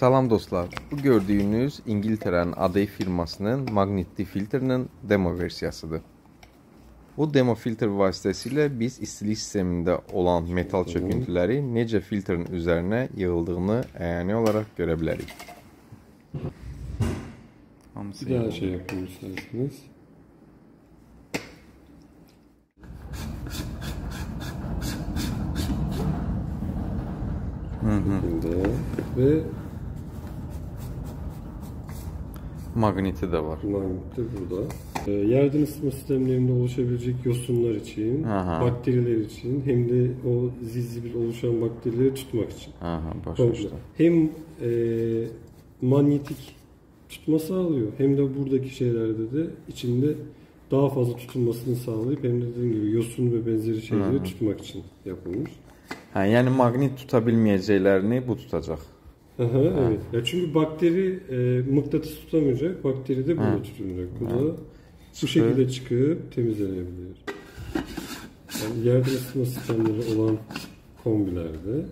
Salam dostlar. Bu gördüğünüz İngiltere'nin Adey firmasının magnetli filtrinin demo versiyasıdır. Bu demo filtre vasitəsilə biz istilik sistemində olan metal çöküntüləri necə filtrin üzərinə yığıldığını əyani olaraq görə bilərik. Hamısı Bir daha şey yapayım isterseniz. Şekilde. Ve Magneti də var. magnet de burada. Ee, yerden ısıtma sistemlerinde oluşabilecek yosunlar için, Aha. bakteriler için hem de o zizzibil oluşan bakterileri tutmak için. Aha, düşdüm. Hem e, manyetik tutma sağlıyor hem de buradaki şeylerde de içinde daha fazla tutulmasını sağlayıp hem de dediğim gibi yosun ve benzeri şeyleri tutmak için yapılmış. Hə, yəni maqnit tuta bilməyəcəklərini bu tutacaq. Aha, evet. Ya çünkü bakteri e, mıknatıs tutamayacak, bakteri de burada tutunacak. Bu da bu şekilde çıkıp temizlenebilir. Yani yerden ısıtma sistemleri olan kombilerde.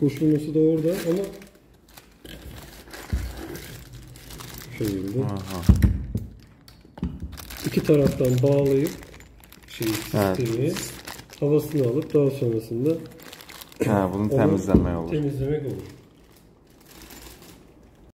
Koşulması da orada ama şu şekilde Aha. iki taraftan bağlayıp şey Evet. sistemi havasını alıp daha sonrasında Hə, bunu onu təmizləmək olur. temizlemek olur.